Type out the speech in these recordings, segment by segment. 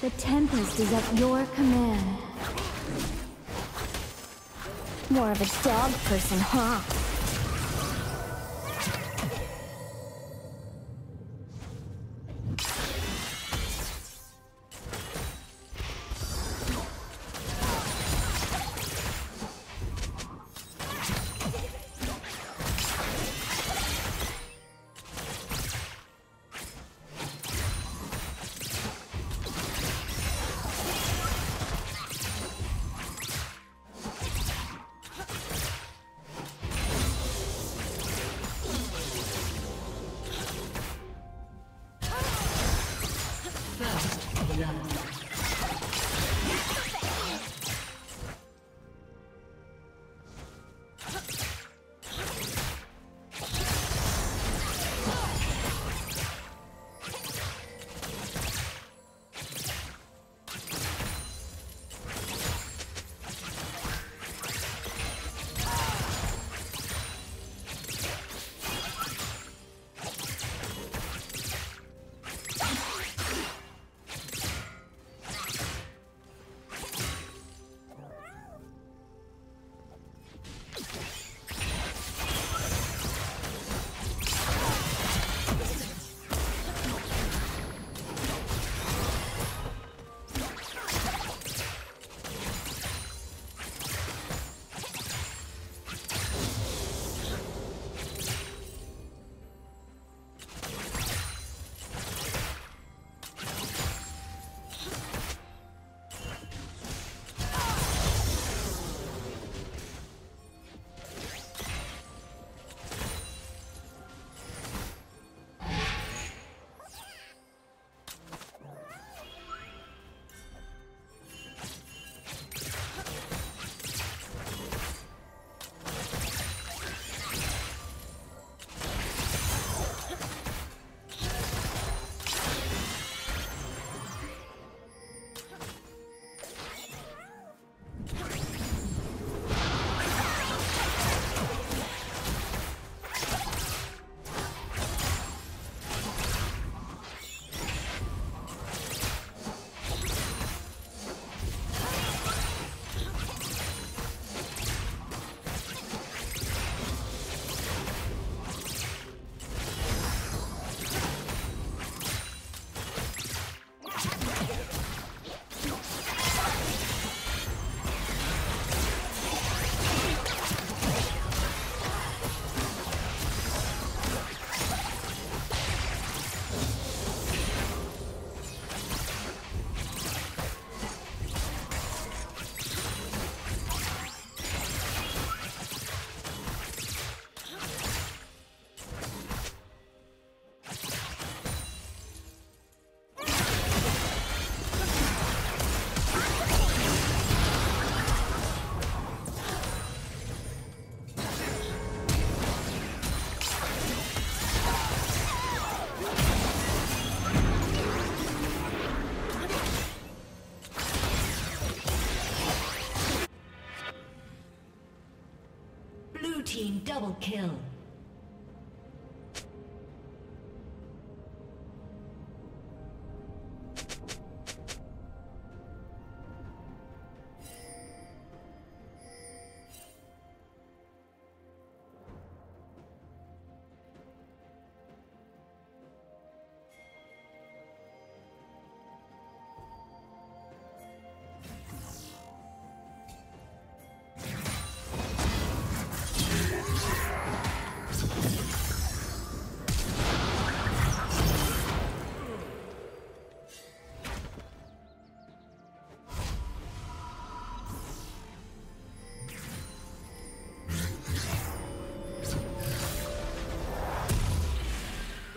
The Tempest is at your command. More of a dog person, huh? Double kill.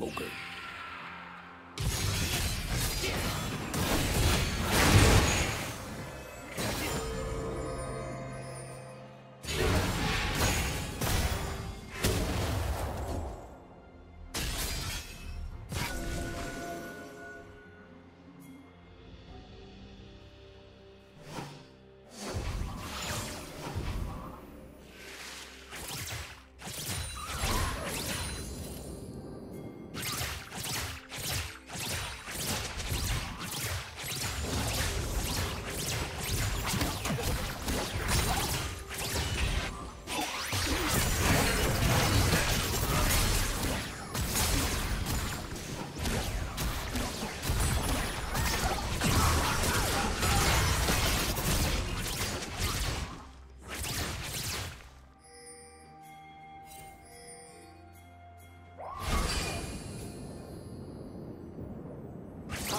Smoker.